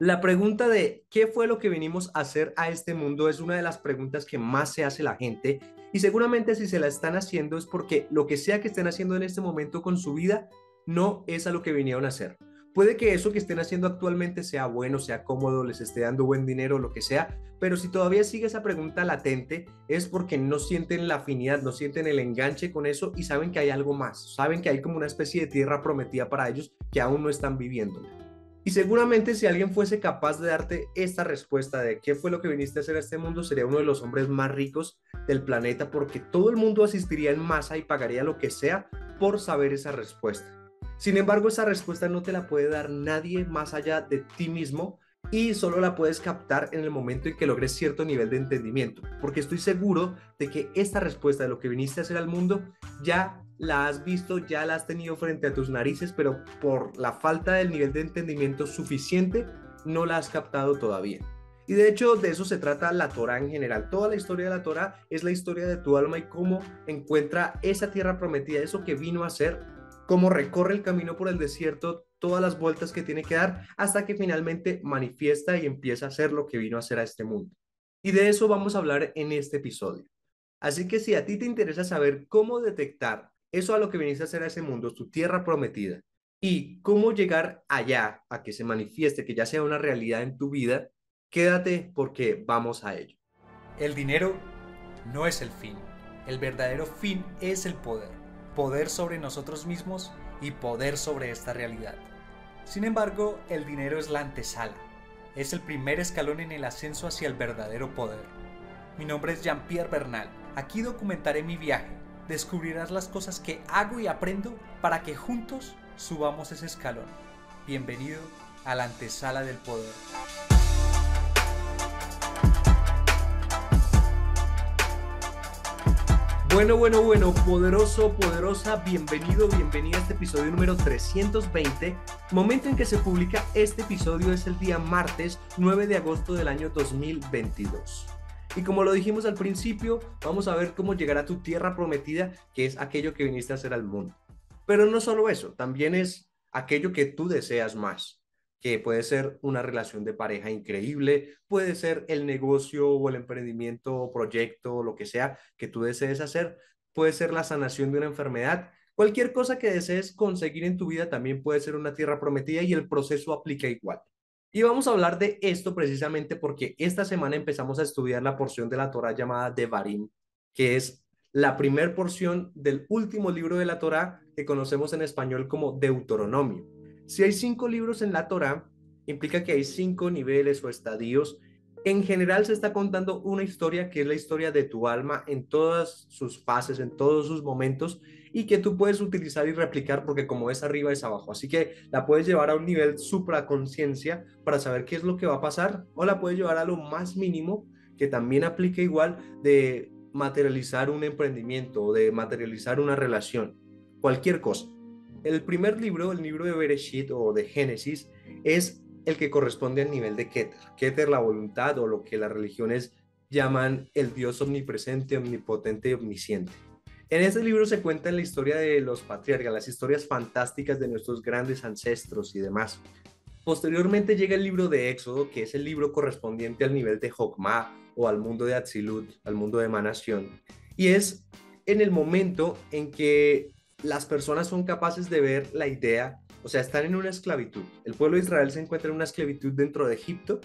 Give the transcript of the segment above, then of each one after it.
La pregunta de ¿qué fue lo que vinimos a hacer a este mundo? es una de las preguntas que más se hace la gente y seguramente si se la están haciendo es porque lo que sea que estén haciendo en este momento con su vida no es a lo que vinieron a hacer. Puede que eso que estén haciendo actualmente sea bueno, sea cómodo, les esté dando buen dinero, lo que sea, pero si todavía sigue esa pregunta latente es porque no sienten la afinidad, no sienten el enganche con eso y saben que hay algo más, saben que hay como una especie de tierra prometida para ellos que aún no están viviendo. Y seguramente si alguien fuese capaz de darte esta respuesta de qué fue lo que viniste a hacer a este mundo, sería uno de los hombres más ricos del planeta porque todo el mundo asistiría en masa y pagaría lo que sea por saber esa respuesta. Sin embargo, esa respuesta no te la puede dar nadie más allá de ti mismo y solo la puedes captar en el momento en que logres cierto nivel de entendimiento, porque estoy seguro de que esta respuesta de lo que viniste a hacer al mundo ya la has visto, ya la has tenido frente a tus narices, pero por la falta del nivel de entendimiento suficiente, no la has captado todavía. Y de hecho, de eso se trata la Torah en general. Toda la historia de la Torah es la historia de tu alma y cómo encuentra esa tierra prometida, eso que vino a ser, cómo recorre el camino por el desierto, todas las vueltas que tiene que dar, hasta que finalmente manifiesta y empieza a hacer lo que vino a hacer a este mundo. Y de eso vamos a hablar en este episodio. Así que si a ti te interesa saber cómo detectar eso a lo que viniste a hacer a ese mundo, tu tierra prometida, y cómo llegar allá a que se manifieste, que ya sea una realidad en tu vida, quédate porque vamos a ello. El dinero no es el fin, el verdadero fin es el poder, poder sobre nosotros mismos y poder sobre esta realidad. Sin embargo, el dinero es la antesala, es el primer escalón en el ascenso hacia el verdadero poder. Mi nombre es Jean-Pierre Bernal, aquí documentaré mi viaje descubrirás las cosas que hago y aprendo para que juntos subamos ese escalón. Bienvenido a la antesala del poder. Bueno, bueno, bueno, poderoso, poderosa, bienvenido, bienvenida a este episodio número 320. Momento en que se publica este episodio es el día martes 9 de agosto del año 2022. Y como lo dijimos al principio, vamos a ver cómo llegar a tu tierra prometida, que es aquello que viniste a hacer al mundo. Pero no solo eso, también es aquello que tú deseas más, que puede ser una relación de pareja increíble, puede ser el negocio o el emprendimiento o proyecto o lo que sea que tú desees hacer, puede ser la sanación de una enfermedad, cualquier cosa que desees conseguir en tu vida también puede ser una tierra prometida y el proceso aplica igual. Y vamos a hablar de esto precisamente porque esta semana empezamos a estudiar la porción de la Torah llamada Devarim, que es la primer porción del último libro de la Torah que conocemos en español como Deuteronomio. Si hay cinco libros en la Torah, implica que hay cinco niveles o estadios. En general se está contando una historia que es la historia de tu alma en todas sus fases, en todos sus momentos y que tú puedes utilizar y replicar porque como es arriba es abajo. Así que la puedes llevar a un nivel supraconciencia para saber qué es lo que va a pasar o la puedes llevar a lo más mínimo que también aplica igual de materializar un emprendimiento o de materializar una relación, cualquier cosa. El primer libro, el libro de Bereshit o de Génesis, es el que corresponde al nivel de Keter. Keter, la voluntad o lo que las religiones llaman el Dios omnipresente, omnipotente y omnisciente. En este libro se cuenta la historia de los patriarcas, las historias fantásticas de nuestros grandes ancestros y demás. Posteriormente llega el libro de Éxodo, que es el libro correspondiente al nivel de Jokma o al mundo de Atzilut, al mundo de emanación. Y es en el momento en que las personas son capaces de ver la idea, o sea, están en una esclavitud. El pueblo de Israel se encuentra en una esclavitud dentro de Egipto,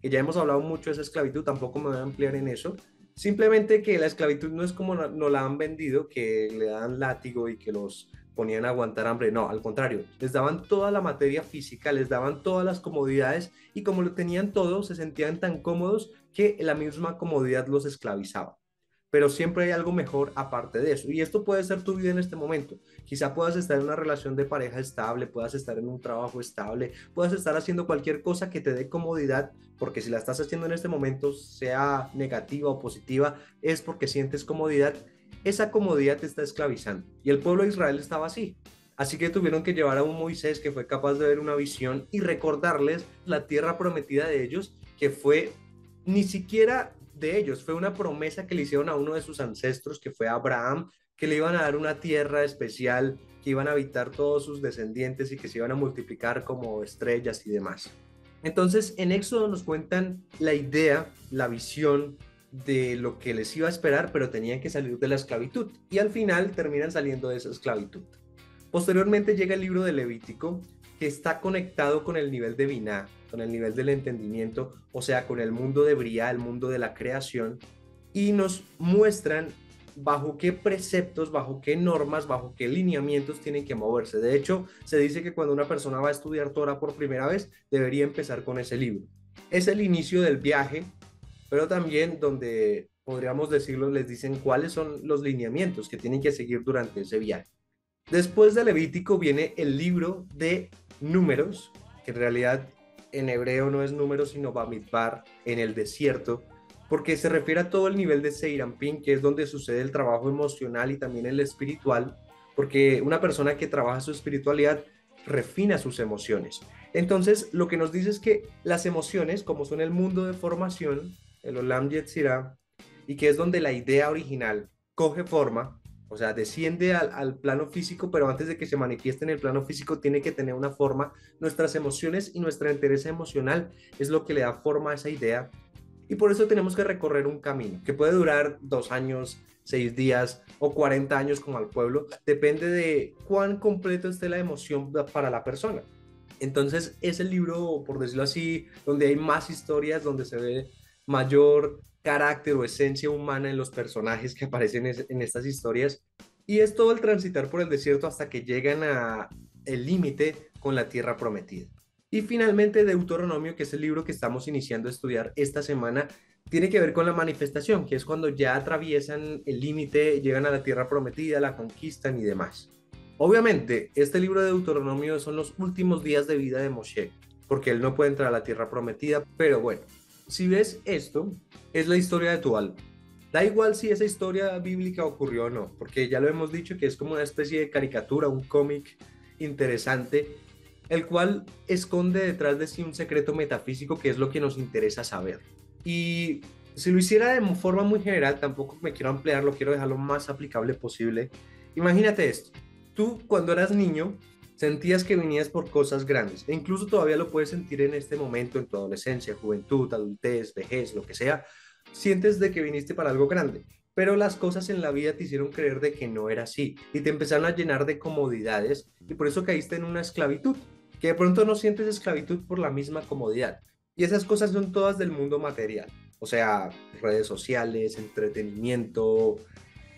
que ya hemos hablado mucho de esa esclavitud, tampoco me voy a ampliar en eso, Simplemente que la esclavitud no es como nos la han vendido, que le dan látigo y que los ponían a aguantar hambre. No, al contrario, les daban toda la materia física, les daban todas las comodidades y como lo tenían todo, se sentían tan cómodos que la misma comodidad los esclavizaba pero siempre hay algo mejor aparte de eso. Y esto puede ser tu vida en este momento. Quizá puedas estar en una relación de pareja estable, puedas estar en un trabajo estable, puedas estar haciendo cualquier cosa que te dé comodidad, porque si la estás haciendo en este momento, sea negativa o positiva, es porque sientes comodidad. Esa comodidad te está esclavizando. Y el pueblo de Israel estaba así. Así que tuvieron que llevar a un Moisés que fue capaz de ver una visión y recordarles la tierra prometida de ellos, que fue ni siquiera de ellos, fue una promesa que le hicieron a uno de sus ancestros, que fue Abraham, que le iban a dar una tierra especial, que iban a habitar todos sus descendientes y que se iban a multiplicar como estrellas y demás. Entonces, en Éxodo nos cuentan la idea, la visión de lo que les iba a esperar, pero tenían que salir de la esclavitud. Y al final terminan saliendo de esa esclavitud. Posteriormente llega el libro de Levítico, que está conectado con el nivel de Biná, con el nivel del entendimiento, o sea, con el mundo de Briá, el mundo de la creación, y nos muestran bajo qué preceptos, bajo qué normas, bajo qué lineamientos tienen que moverse. De hecho, se dice que cuando una persona va a estudiar Torah por primera vez, debería empezar con ese libro. Es el inicio del viaje, pero también donde podríamos decirlo, les dicen cuáles son los lineamientos que tienen que seguir durante ese viaje. Después de Levítico viene el libro de números, que en realidad en hebreo no es números, sino Bamidbar, en el desierto, porque se refiere a todo el nivel de Seirampin, que es donde sucede el trabajo emocional y también el espiritual, porque una persona que trabaja su espiritualidad refina sus emociones. Entonces, lo que nos dice es que las emociones, como son el mundo de formación, el Olam Yetzirah, y que es donde la idea original coge forma, o sea, desciende al, plano físico, pero antes de que se manifieste en el plano físico tiene que tener una forma. Nuestras emociones y nuestra interés emocional es lo que le da forma a esa idea y por eso tenemos que recorrer un camino que puede durar dos años, seis días o 40 años como al pueblo. Depende de cuán completo esté la emoción para la persona. Entonces es el libro, por decirlo así, donde hay más historias, donde se ve mayor carácter o esencia humana en los personajes que aparecen en estas historias. Y es todo el transitar por el desierto hasta que llegan a el límite con la tierra prometida. Y finalmente Deuteronomio, que es el libro que estamos iniciando a estudiar esta semana, tiene que ver con la manifestación, que es cuando ya atraviesan el límite, llegan a la tierra prometida, la conquistan y demás. Obviamente, este libro de Deuteronomio son los últimos días de vida de Moshe, porque él no puede entrar a la tierra prometida, pero bueno, si ves esto, es la historia de tu alma. Da igual si esa historia bíblica ocurrió o no, porque ya lo hemos dicho que es como una especie de caricatura, un cómic interesante el cual esconde detrás de sí un secreto metafísico que es lo que nos interesa saber. Y si lo hiciera de forma muy general, tampoco me quiero ampliarlo, quiero dejarlo más aplicable posible. Imagínate esto, tú cuando eras niño sentías que venías por cosas grandes, e incluso todavía lo puedes sentir en este momento, en tu adolescencia, juventud, adultez, vejez, lo que sea, sientes de que viniste para algo grande pero las cosas en la vida te hicieron creer de que no era así y te empezaron a llenar de comodidades y por eso caíste en una esclavitud que de pronto no sientes esclavitud por la misma comodidad. Y esas cosas son todas del mundo material, o sea, redes sociales, entretenimiento,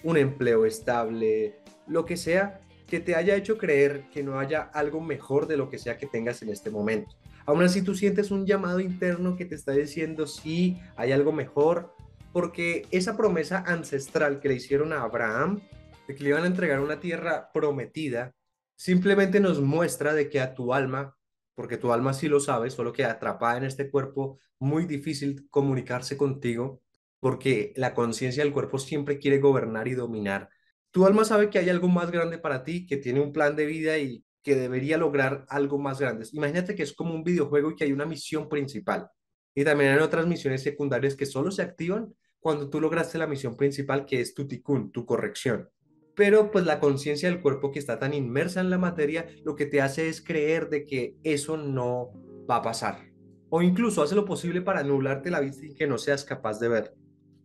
un empleo estable, lo que sea que te haya hecho creer que no haya algo mejor de lo que sea que tengas en este momento. Aún así tú sientes un llamado interno que te está diciendo sí, hay algo mejor, porque esa promesa ancestral que le hicieron a Abraham, de que le iban a entregar una tierra prometida, simplemente nos muestra de que a tu alma, porque tu alma sí lo sabe, solo que atrapada en este cuerpo, muy difícil comunicarse contigo, porque la conciencia del cuerpo siempre quiere gobernar y dominar. Tu alma sabe que hay algo más grande para ti, que tiene un plan de vida y que debería lograr algo más grande. Imagínate que es como un videojuego y que hay una misión principal. Y también hay otras misiones secundarias que solo se activan cuando tú lograste la misión principal, que es tu tikkun, tu corrección pero pues la conciencia del cuerpo que está tan inmersa en la materia lo que te hace es creer de que eso no va a pasar. O incluso hace lo posible para anularte la vista y que no seas capaz de ver.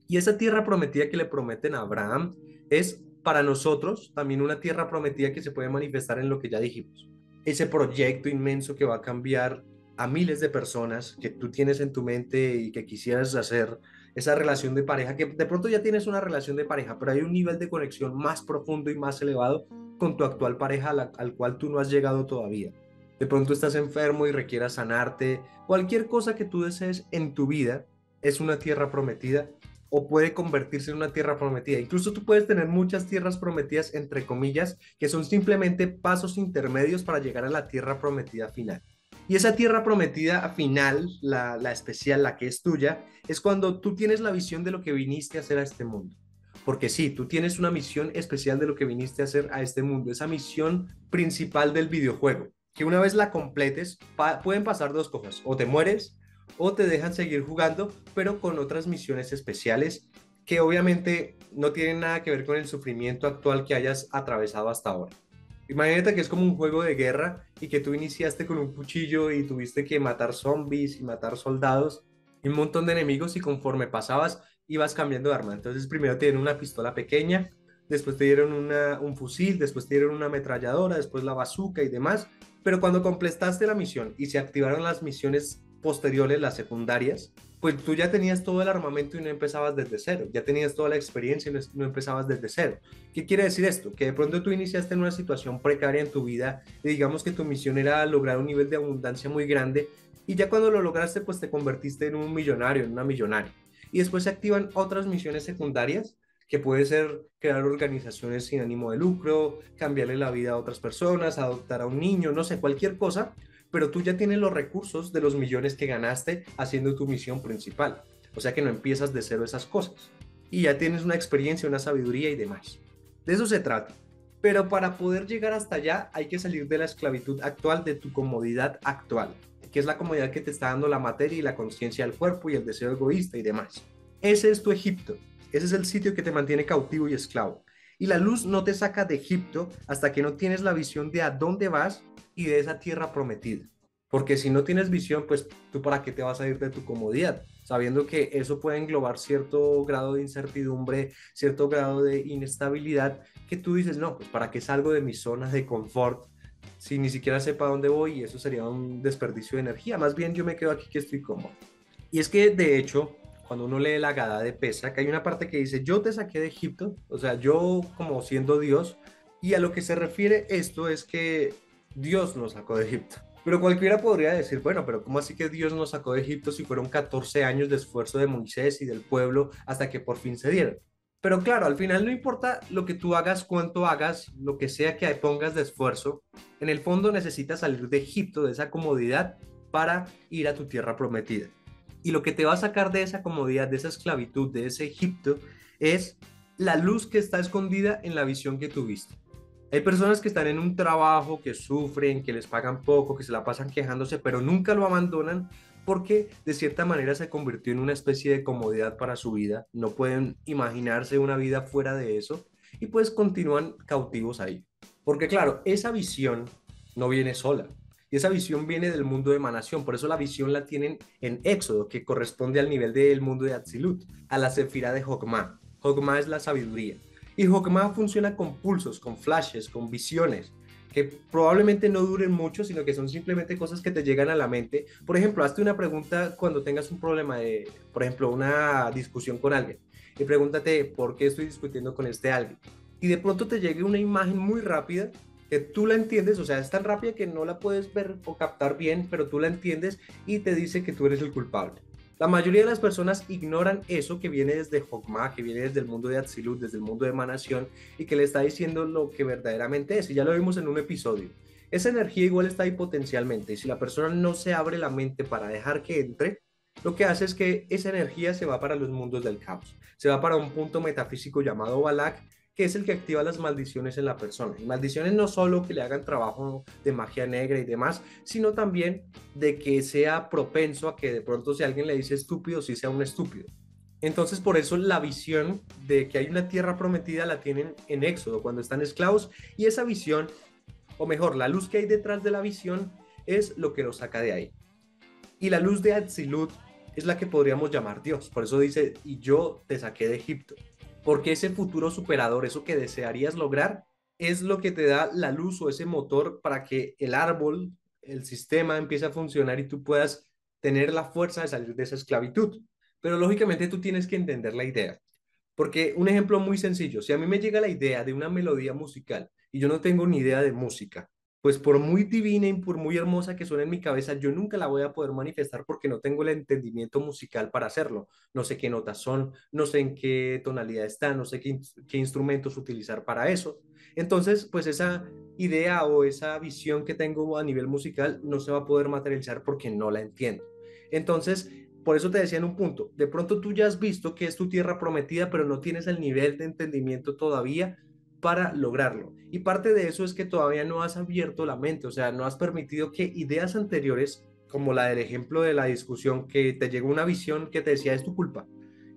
Y esa tierra prometida que le prometen a Abraham es para nosotros también una tierra prometida que se puede manifestar en lo que ya dijimos. Ese proyecto inmenso que va a cambiar a miles de personas que tú tienes en tu mente y que quisieras hacer esa relación de pareja, que de pronto ya tienes una relación de pareja, pero hay un nivel de conexión más profundo y más elevado con tu actual pareja al, cual tú no has llegado todavía. De pronto estás enfermo y requieras sanarte. Cualquier cosa que tú desees en tu vida es una tierra prometida o puede convertirse en una tierra prometida. Incluso tú puedes tener muchas tierras prometidas, entre comillas, que son simplemente pasos intermedios para llegar a la tierra prometida final. Y esa tierra prometida final, la, la especial, la que es tuya, es cuando tú tienes la visión de lo que viniste a hacer a este mundo. Porque sí, tú tienes una misión especial de lo que viniste a hacer a este mundo, esa misión principal del videojuego, que una vez la completes, pueden pasar dos cosas, o te mueres o te dejan seguir jugando, pero con otras misiones especiales que obviamente no tienen nada que ver con el sufrimiento actual que hayas atravesado hasta ahora. Imagínate que es como un juego de guerra y que tú iniciaste con un cuchillo y tuviste que matar zombies y matar soldados y un montón de enemigos y conforme pasabas ibas cambiando de arma. Entonces primero te dieron una pistola pequeña, después te dieron un fusil, después te dieron una ametralladora, después la bazooka y demás. Pero cuando completaste la misión y se activaron las misiones posteriores, las secundarias, pues tú ya tenías todo el armamento y no empezabas desde cero, ya tenías toda la experiencia y no empezabas desde cero. ¿Qué quiere decir esto? Que de pronto tú iniciaste en una situación precaria en tu vida y digamos que tu misión era lograr un nivel de abundancia muy grande y ya cuando lo lograste pues te convertiste en un millonario, en una millonaria. Y después se activan otras misiones secundarias que puede ser crear organizaciones sin ánimo de lucro, cambiarle la vida a otras personas, adoptar a un niño, no sé, cualquier cosa pero tú ya tienes los recursos de los millones que ganaste haciendo tu misión principal. O sea que no empiezas de cero esas cosas. Y ya tienes una experiencia, una sabiduría y demás. De eso se trata. Pero para poder llegar hasta allá hay que salir de la esclavitud actual, de tu comodidad actual, que es la comodidad que te está dando la materia y la conciencia del cuerpo y el deseo egoísta y demás. Ese es tu Egipto. Ese es el sitio que te mantiene cautivo y esclavo. Y la luz no te saca de Egipto hasta que no tienes la visión de a dónde vas y de esa tierra prometida. Porque si no tienes visión, pues tú para qué te vas a ir de tu comodidad, sabiendo que eso puede englobar cierto grado de incertidumbre, cierto grado de inestabilidad, que tú dices, no, pues para qué salgo de mi zona de confort si ni siquiera sepa dónde voy y eso sería un desperdicio de energía. Más bien yo me quedo aquí que estoy cómodo. Y es que de hecho, cuando uno lee la Gada de Pesa, que hay una parte que dice, yo te saqué de Egipto, o sea, yo como siendo Dios, y a lo que se refiere esto es que Dios nos sacó de Egipto. Pero cualquiera podría decir, bueno, pero ¿cómo así que Dios nos sacó de Egipto si fueron 14 años de esfuerzo de Moisés y del pueblo hasta que por fin se dieron? Pero claro, al final no importa lo que tú hagas, cuánto hagas, lo que sea que pongas de esfuerzo, en el fondo necesitas salir de Egipto, de esa comodidad, para ir a tu tierra prometida. Y lo que te va a sacar de esa comodidad, de esa esclavitud, de ese Egipto, es la luz que está escondida en la visión que tuviste. Hay personas que están en un trabajo, que sufren, que les pagan poco, que se la pasan quejándose, pero nunca lo abandonan porque de cierta manera se convirtió en una especie de comodidad para su vida. No pueden imaginarse una vida fuera de eso y pues continúan cautivos ahí. Porque claro, esa visión no viene sola. Y esa visión viene del mundo de emanación, por eso la visión la tienen en Éxodo, que corresponde al nivel del mundo de Atzilut, a la sefira de Jogma. Jogma es la sabiduría. Y Hokma funciona con pulsos, con flashes, con visiones, que probablemente no duren mucho, sino que son simplemente cosas que te llegan a la mente. Por ejemplo, hazte una pregunta cuando tengas un problema de, por ejemplo, una discusión con alguien. Y pregúntate, ¿por qué estoy discutiendo con este alguien? Y de pronto te llegue una imagen muy rápida que tú la entiendes, o sea, es tan rápida que no la puedes ver o captar bien, pero tú la entiendes y te dice que tú eres el culpable. La mayoría de las personas ignoran eso que viene desde Hokmah, que viene desde el mundo de Atzilut, desde el mundo de emanación y que le está diciendo lo que verdaderamente es. Y ya lo vimos en un episodio. Esa energía igual está ahí potencialmente y si la persona no se abre la mente para dejar que entre, lo que hace es que esa energía se va para los mundos del caos, se va para un punto metafísico llamado Balak que es el que activa las maldiciones en la persona. Y maldiciones no solo que le hagan trabajo de magia negra y demás, sino también de que sea propenso a que de pronto si alguien le dice estúpido, sí sea un estúpido. Entonces por eso la visión de que hay una tierra prometida la tienen en Éxodo, cuando están esclavos, y esa visión, o mejor, la luz que hay detrás de la visión es lo que los saca de ahí. Y la luz de Atzilut es la que podríamos llamar Dios. Por eso dice, y yo te saqué de Egipto porque ese futuro superador, eso que desearías lograr, es lo que te da la luz o ese motor para que el árbol, el sistema empiece a funcionar y tú puedas tener la fuerza de salir de esa esclavitud. Pero lógicamente tú tienes que entender la idea. Porque un ejemplo muy sencillo, si a mí me llega la idea de una melodía musical y yo no tengo ni idea de música, pues por muy divina y por muy hermosa que suene en mi cabeza, yo nunca la voy a poder manifestar porque no tengo el entendimiento musical para hacerlo. No sé qué notas son, no sé en qué tonalidad están, no sé qué, qué instrumentos utilizar para eso. Entonces, pues esa idea o esa visión que tengo a nivel musical no se va a poder materializar porque no la entiendo. Entonces, por eso te decía en un punto, de pronto tú ya has visto que es tu tierra prometida, pero no tienes el nivel de entendimiento todavía para lograrlo. Y parte de eso es que todavía no has abierto la mente, o sea, no has permitido que ideas anteriores, como la del ejemplo de la discusión, que te llegó una visión que te decía es tu culpa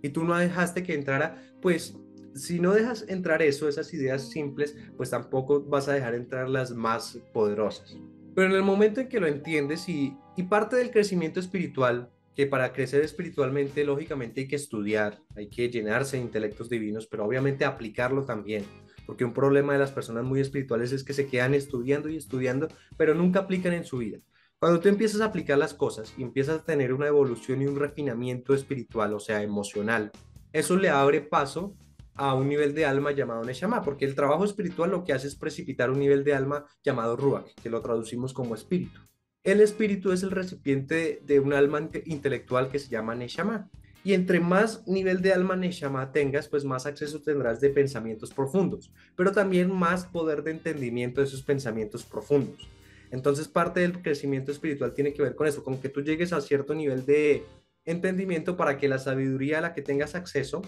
y tú no dejaste que entrara, pues si no dejas entrar eso, esas ideas simples, pues tampoco vas a dejar entrar las más poderosas. Pero en el momento en que lo entiendes y, y parte del crecimiento espiritual, que para crecer espiritualmente, lógicamente hay que estudiar, hay que llenarse de intelectos divinos, pero obviamente aplicarlo también. Porque un problema de las personas muy espirituales es que se quedan estudiando y estudiando, pero nunca aplican en su vida. Cuando tú empiezas a aplicar las cosas y empiezas a tener una evolución y un refinamiento espiritual, o sea, emocional, eso le abre paso a un nivel de alma llamado Neshama, porque el trabajo espiritual lo que hace es precipitar un nivel de alma llamado Ruach, que lo traducimos como espíritu. El espíritu es el recipiente de un alma intelectual que se llama Neshama. Y entre más nivel de alma Neshama tengas, pues más acceso tendrás de pensamientos profundos, pero también más poder de entendimiento de esos pensamientos profundos. Entonces parte del crecimiento espiritual tiene que ver con eso, con que tú llegues a cierto nivel de entendimiento para que la sabiduría a la que tengas acceso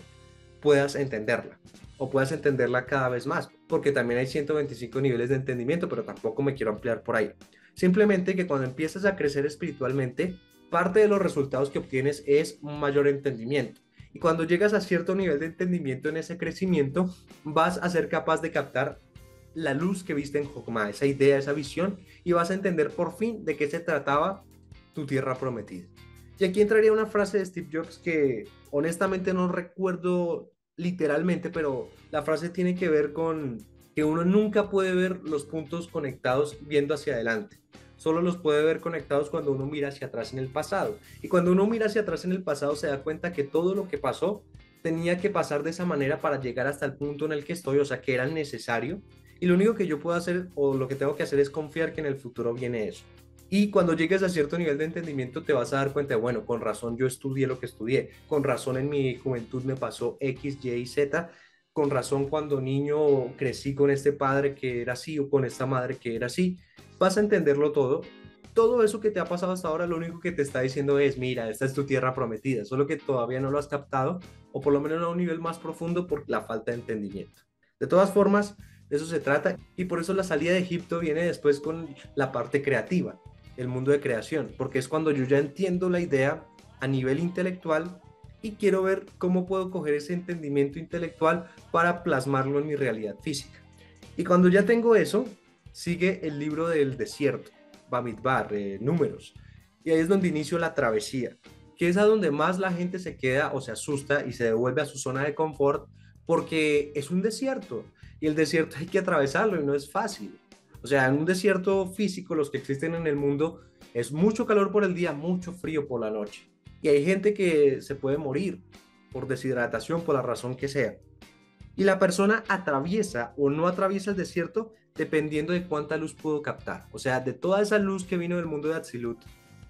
puedas entenderla o puedas entenderla cada vez más, porque también hay 125 niveles de entendimiento, pero tampoco me quiero ampliar por ahí. Simplemente que cuando empiezas a crecer espiritualmente, parte de los resultados que obtienes es un mayor entendimiento. Y cuando llegas a cierto nivel de entendimiento en ese crecimiento, vas a ser capaz de captar la luz que viste en Jokma, esa idea, esa visión, y vas a entender por fin de qué se trataba tu tierra prometida. Y aquí entraría una frase de Steve Jobs que honestamente no recuerdo literalmente, pero la frase tiene que ver con que uno nunca puede ver los puntos conectados viendo hacia adelante. Solo los puede ver conectados cuando uno mira hacia atrás en el pasado. Y cuando uno mira hacia atrás en el pasado se da cuenta que todo lo que pasó tenía que pasar de esa manera para llegar hasta el punto en el que estoy, o sea, que era necesario. Y lo único que yo puedo hacer o lo que tengo que hacer es confiar que en el futuro viene eso. Y cuando llegues a cierto nivel de entendimiento te vas a dar cuenta, bueno, con razón yo estudié lo que estudié, con razón en mi juventud me pasó X, Y y Z, con razón cuando niño crecí con este padre que era así o con esta madre que era así, vas a entenderlo todo. Todo eso que te ha pasado hasta ahora, lo único que te está diciendo es, mira, esta es tu tierra prometida, solo que todavía no lo has captado, o por lo menos a un nivel más profundo por la falta de entendimiento. De todas formas, de eso se trata, y por eso la salida de Egipto viene después con la parte creativa el mundo de creación, porque es cuando yo ya entiendo la idea a nivel intelectual y quiero ver cómo puedo coger ese entendimiento intelectual para plasmarlo en mi realidad física. Y cuando ya tengo eso, sigue el libro del desierto, Bamidbar, eh, números. Y ahí es donde inicio la travesía, que es a donde más la gente se queda o se asusta y se devuelve a su zona de confort porque es un desierto y el desierto hay que atravesarlo y no es fácil. O sea, en un desierto físico, los que existen en el mundo, es mucho calor por el día, mucho frío por la noche. Y hay gente que se puede morir por deshidratación, por la razón que sea. Y la persona atraviesa o no atraviesa el desierto dependiendo de cuánta luz pudo captar. O sea, de toda esa luz que vino del mundo de Atzilut,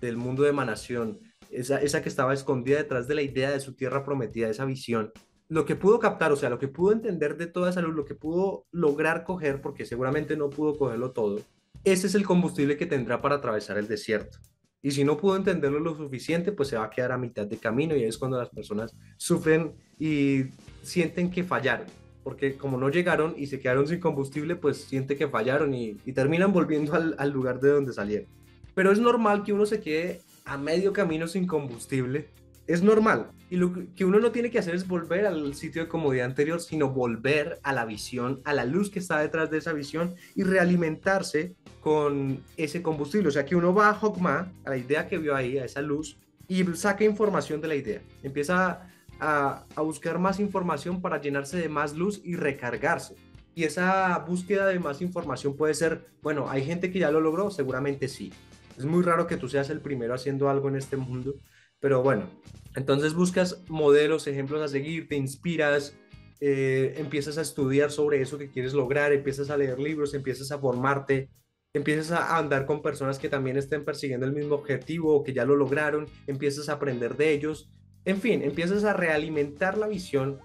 del mundo de emanación, esa, esa que estaba escondida detrás de la idea de su tierra prometida, esa visión, lo que pudo captar, o sea, lo que pudo entender de toda esa luz, lo que pudo lograr coger, porque seguramente no pudo cogerlo todo, ese es el combustible que tendrá para atravesar el desierto. Y si no pudo entenderlo lo suficiente, pues se va a quedar a mitad de camino y es cuando las personas sufren y sienten que fallaron. Porque como no llegaron y se quedaron sin combustible, pues sienten que fallaron y, terminan volviendo al, lugar de donde salieron. Pero es normal que uno se quede a medio camino sin combustible es normal. Y lo que uno no tiene que hacer es volver al sitio de comodidad anterior, sino volver a la visión, a la luz que está detrás de esa visión y realimentarse con ese combustible. O sea, que uno va a Hokma, a la idea que vio ahí, a esa luz, y saca información de la idea. Empieza a, buscar más información para llenarse de más luz y recargarse. Y esa búsqueda de más información puede ser, bueno, hay gente que ya lo logró, seguramente sí. Es muy raro que tú seas el primero haciendo algo en este mundo, pero bueno, entonces buscas modelos, ejemplos a seguir, te inspiras, eh, empiezas a estudiar sobre eso que quieres lograr, empiezas a leer libros, empiezas a formarte, empiezas a andar con personas que también estén persiguiendo el mismo objetivo o que ya lo lograron, empiezas a aprender de ellos, en fin, empiezas a realimentar la visión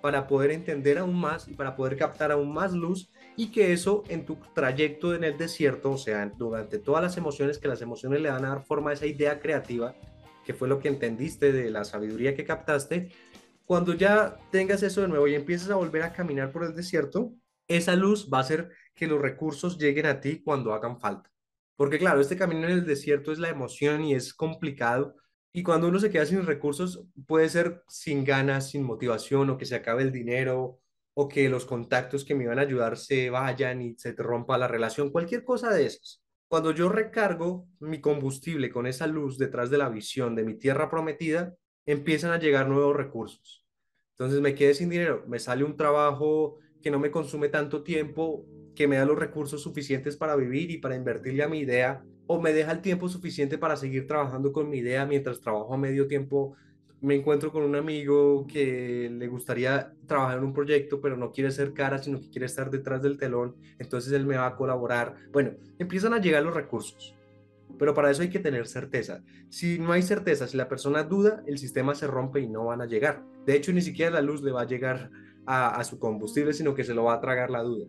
para poder entender aún más y para poder captar aún más luz y que eso en tu trayecto en el desierto, o sea, durante todas las emociones, que las emociones le van a dar forma a esa idea creativa, que fue lo que entendiste de la sabiduría que captaste, cuando ya tengas eso de nuevo y empieces a volver a caminar por el desierto, esa luz va a hacer que los recursos lleguen a ti cuando hagan falta. Porque claro, este camino en el desierto es la emoción y es complicado. Y cuando uno se queda sin recursos, puede ser sin ganas, sin motivación o que se acabe el dinero o que los contactos que me iban a ayudar se vayan y se rompa la relación, cualquier cosa de esas. Cuando yo recargo mi combustible con esa luz detrás de la visión de mi tierra prometida, empiezan a llegar nuevos recursos. Entonces me quedé sin dinero, me sale un trabajo que no me consume tanto tiempo, que me da los recursos suficientes para vivir y para invertirle a mi idea, o me deja el tiempo suficiente para seguir trabajando con mi idea mientras trabajo a medio tiempo me encuentro con un amigo que le gustaría trabajar en un proyecto, pero no quiere ser cara, sino que quiere estar detrás del telón, entonces él me va a colaborar. Bueno, empiezan a llegar los recursos, pero para eso hay que tener certeza. Si no hay certeza, si la persona duda, el sistema se rompe y no van a llegar. De hecho, ni siquiera la luz le va a llegar a, a su combustible, sino que se lo va a tragar la duda,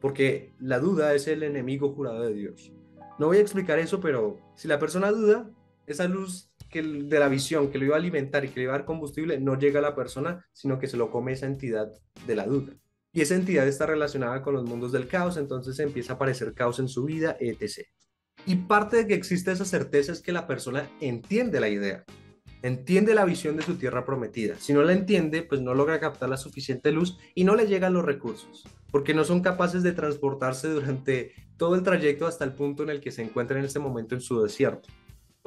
porque la duda es el enemigo jurado de Dios. No voy a explicar eso, pero si la persona duda, esa luz de la visión que lo iba a alimentar y que le iba a dar combustible no llega a la persona, sino que se lo come esa entidad de la duda. Y esa entidad está relacionada con los mundos del caos, entonces empieza a aparecer caos en su vida, etc. Y parte de que existe esa certeza es que la persona entiende la idea, entiende la visión de su tierra prometida. Si no la entiende, pues no logra captar la suficiente luz y no le llegan los recursos, porque no son capaces de transportarse durante todo el trayecto hasta el punto en el que se encuentra en este momento en su desierto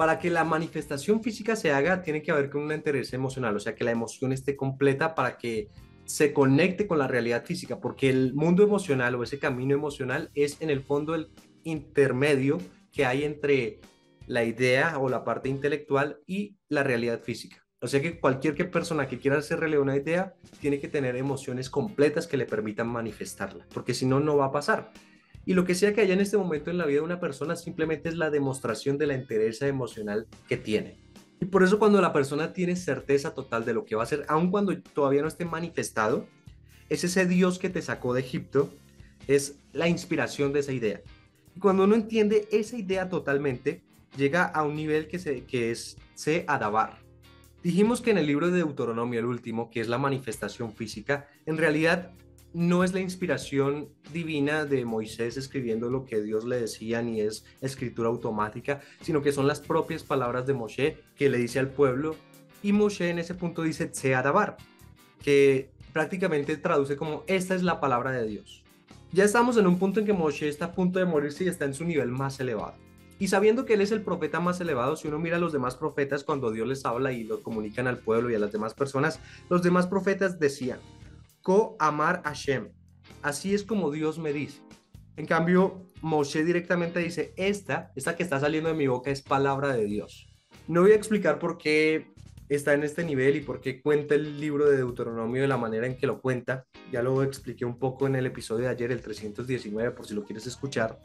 para que la manifestación física se haga, tiene que haber con una interés emocional, o sea, que la emoción esté completa para que se conecte con la realidad física, porque el mundo emocional o ese camino emocional es en el fondo el intermedio que hay entre la idea o la parte intelectual y la realidad física. O sea que cualquier persona que quiera hacerle una idea tiene que tener emociones completas que le permitan manifestarla, porque si no, no va a pasar. Y lo que sea que haya en este momento en la vida de una persona simplemente es la demostración de la entereza emocional que tiene. Y por eso cuando la persona tiene certeza total de lo que va a hacer, aun cuando todavía no esté manifestado, es ese Dios que te sacó de Egipto, es la inspiración de esa idea. Y cuando uno entiende esa idea totalmente, llega a un nivel que, se, que es se adabar. Dijimos que en el libro de Deuteronomio, el último, que es la manifestación física, en realidad no es la inspiración divina de Moisés escribiendo lo que Dios le decía, ni es escritura automática, sino que son las propias palabras de Moshe que le dice al pueblo. Y Moshe en ese punto dice Tseadabar, que prácticamente traduce como esta es la palabra de Dios. Ya estamos en un punto en que Moshe está a punto de morirse y está en su nivel más elevado. Y sabiendo que él es el profeta más elevado, si uno mira a los demás profetas cuando Dios les habla y lo comunican al pueblo y a las demás personas, los demás profetas decían, Ko amar Hashem. Así es como Dios me dice. En cambio, Moshe directamente dice, esta, esta que está saliendo de mi boca es palabra de Dios. No voy a explicar por qué está en este nivel y por qué cuenta el libro de Deuteronomio de la manera en que lo cuenta. Ya lo expliqué un poco en el episodio de ayer, el 319, por si lo quieres escuchar.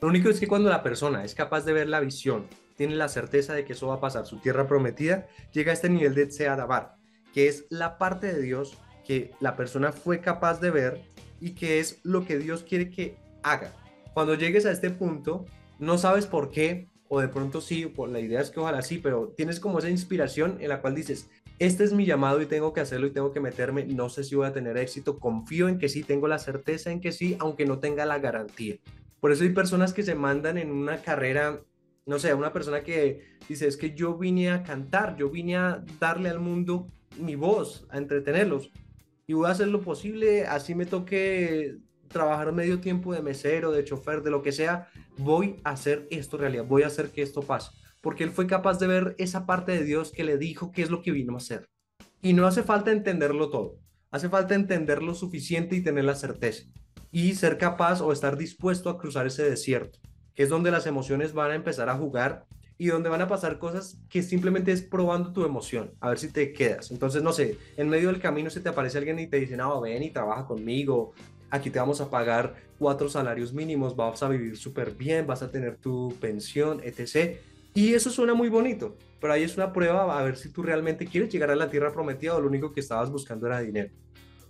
Lo único es que cuando la persona es capaz de ver la visión, tiene la certeza de que eso va a pasar, su tierra prometida, llega a este nivel de Tseadabar, que es la parte de Dios que la persona fue capaz de ver y que es lo que Dios quiere que haga. Cuando llegues a este punto, no sabes por qué, o de pronto sí, por la idea es que ojalá sí, pero tienes como esa inspiración en la cual dices, este es mi llamado y tengo que hacerlo y tengo que meterme, no sé si voy a tener éxito, confío en que sí, tengo la certeza en que sí, aunque no tenga la garantía. Por eso hay personas que se mandan en una carrera, no sé, una persona que dice, es que yo vine a cantar, yo vine a darle al mundo mi voz, a entretenerlos y voy a hacer lo posible, así me toque trabajar medio tiempo de mesero, de chofer, de lo que sea, voy a hacer esto realidad, voy a hacer que esto pase, porque él fue capaz de ver esa parte de Dios que le dijo qué es lo que vino a hacer. Y no hace falta entenderlo todo, hace falta entender lo suficiente y tener la certeza, y ser capaz o estar dispuesto a cruzar ese desierto, que es donde las emociones van a empezar a jugar y donde van a pasar cosas que simplemente es probando tu emoción, a ver si te quedas. Entonces, no sé, en medio del camino se te aparece alguien y te dice, no, ven y trabaja conmigo, aquí te vamos a pagar cuatro salarios mínimos, vas a vivir súper bien, vas a tener tu pensión, etc. Y eso suena muy bonito, pero ahí es una prueba a ver si tú realmente quieres llegar a la tierra prometida o lo único que estabas buscando era dinero.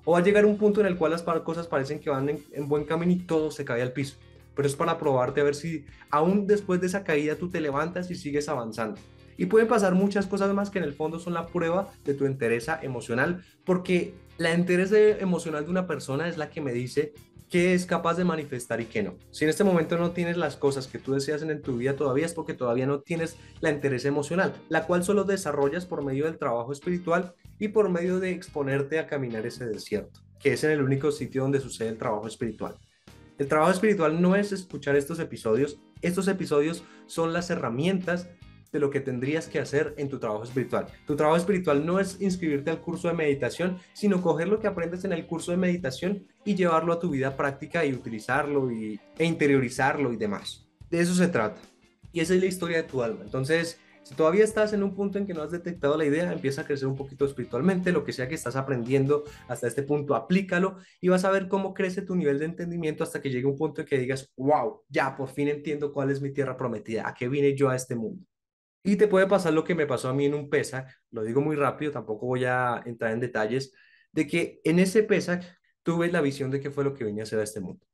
O va a llegar un punto en el cual las cosas parecen que van en, en buen camino y todo se cae al piso pero es para probarte a ver si aún después de esa caída tú te levantas y sigues avanzando. Y pueden pasar muchas cosas más que en el fondo son la prueba de tu entereza emocional, porque la entereza emocional de una persona es la que me dice qué es capaz de manifestar y qué no. Si en este momento no tienes las cosas que tú deseas en tu vida todavía es porque todavía no tienes la entereza emocional, la cual solo desarrollas por medio del trabajo espiritual y por medio de exponerte a caminar ese desierto. que es en el único sitio donde sucede el trabajo espiritual. El trabajo espiritual no es escuchar estos episodios, estos episodios son las herramientas de lo que tendrías que hacer en tu trabajo espiritual. Tu trabajo espiritual no es inscribirte al curso de meditación, sino coger lo que aprendes en el curso de meditación y llevarlo a tu vida práctica y utilizarlo y, e interiorizarlo y demás. De eso se trata. Y esa es la historia de tu alma. Entonces, si todavía estás en un punto en que no has detectado la idea, empieza a crecer un poquito espiritualmente, lo que sea que estás aprendiendo hasta este punto, aplícalo y vas a ver cómo crece tu nivel de entendimiento hasta que llegue un punto en que digas, wow, ya por fin entiendo cuál es mi tierra prometida, a qué vine yo a este mundo. Y te puede pasar lo que me pasó a mí en un PESAC, lo digo muy rápido, tampoco voy a entrar en detalles, de que en ese PESAC tuve la visión de qué fue lo que venía a hacer a este mundo.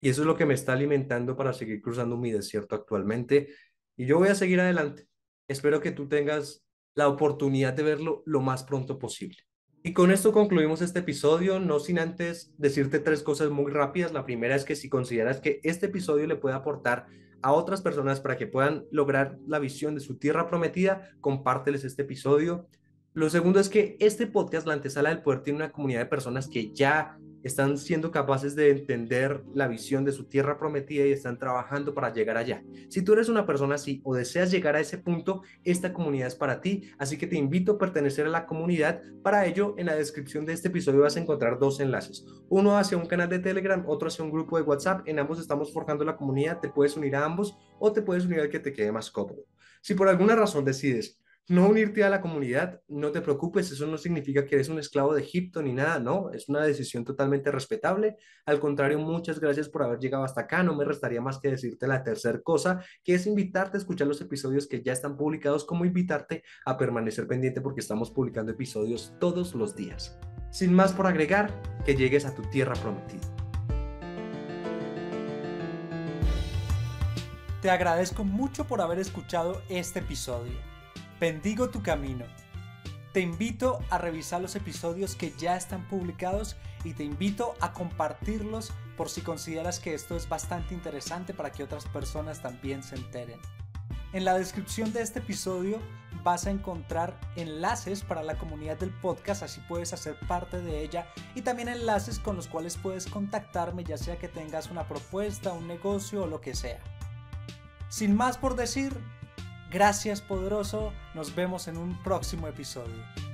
Y eso es lo que me está alimentando para seguir cruzando mi desierto actualmente. Y yo voy a seguir adelante. Espero que tú tengas la oportunidad de verlo lo más pronto posible. Y con esto concluimos este episodio, no sin antes decirte tres cosas muy rápidas. La primera es que si consideras que este episodio le puede aportar a otras personas para que puedan lograr la visión de su tierra prometida, compárteles este episodio. Lo segundo es que este podcast, La Antesala del Poder, tiene una comunidad de personas que ya están siendo capaces de entender la visión de su tierra prometida y están trabajando para llegar allá. Si tú eres una persona así o deseas llegar a ese punto, esta comunidad es para ti, así que te invito a pertenecer a la comunidad. Para ello, en la descripción de este episodio vas a encontrar dos enlaces, uno hacia un canal de Telegram, otro hacia un grupo de WhatsApp. En ambos estamos forjando la comunidad, te puedes unir a ambos o te puedes unir al que te quede más cómodo. Si por alguna razón decides no unirte a la comunidad, no te preocupes, eso no significa que eres un esclavo de Egipto ni nada, no, es una decisión totalmente respetable. Al contrario, muchas gracias por haber llegado hasta acá. No me restaría más que decirte la tercera cosa, que es invitarte a escuchar los episodios que ya están publicados, como invitarte a permanecer pendiente porque estamos publicando episodios todos los días. Sin más por agregar, que llegues a tu tierra prometida. Te agradezco mucho por haber escuchado este episodio. Bendigo tu camino. Te invito a revisar los episodios que ya están publicados y te invito a compartirlos por si consideras que esto es bastante interesante para que otras personas también se enteren. En la descripción de este episodio vas a encontrar enlaces para la comunidad del podcast, así puedes hacer parte de ella y también enlaces con los cuales puedes contactarme ya sea que tengas una propuesta, un negocio o lo que sea. Sin más por decir, Gracias poderoso, nos vemos en un próximo episodio.